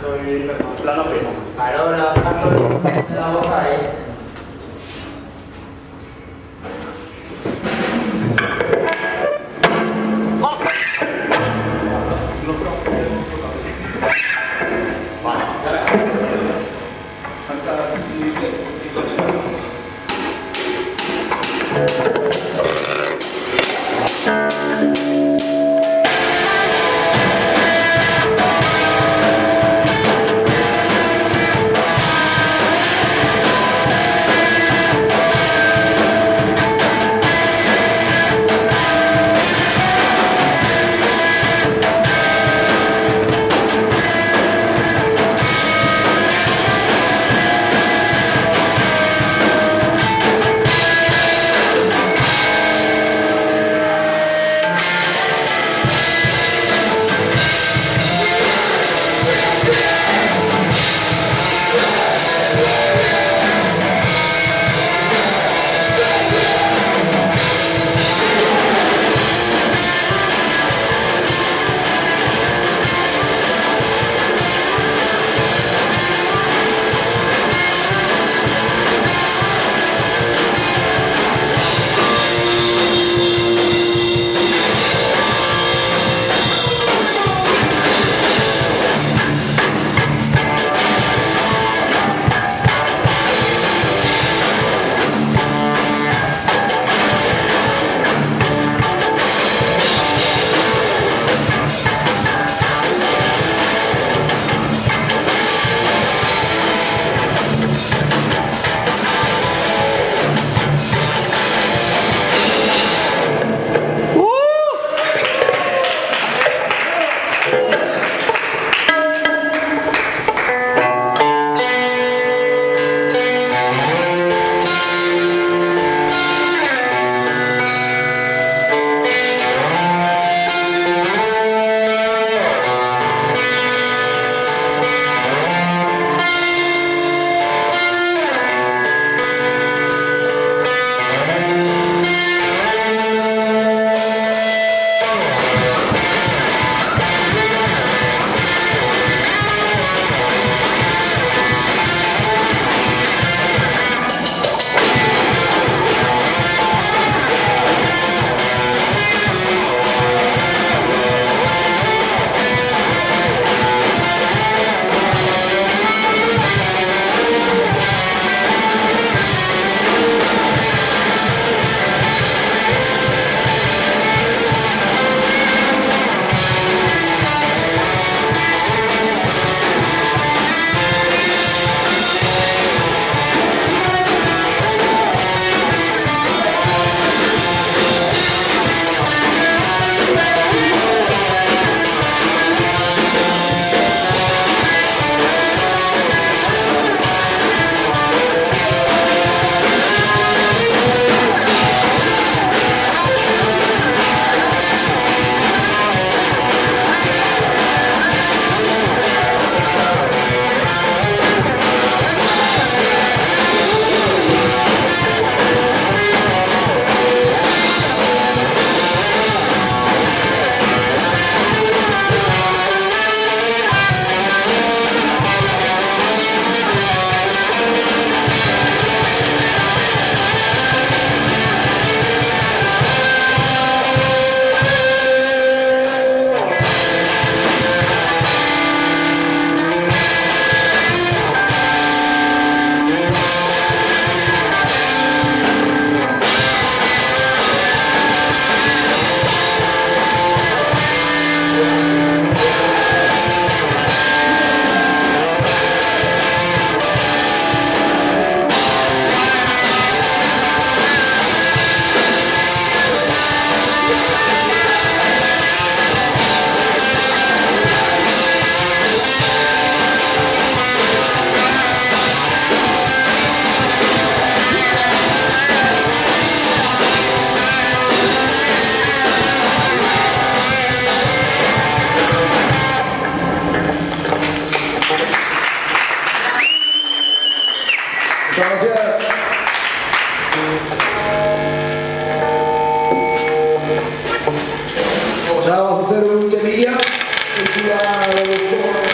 Soy plano fijo. Ahora la. Wow,